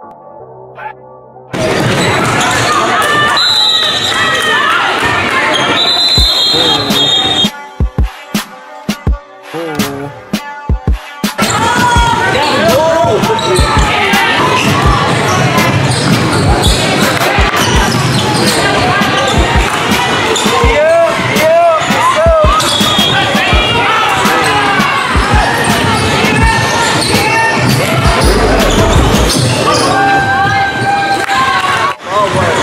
What? Oh.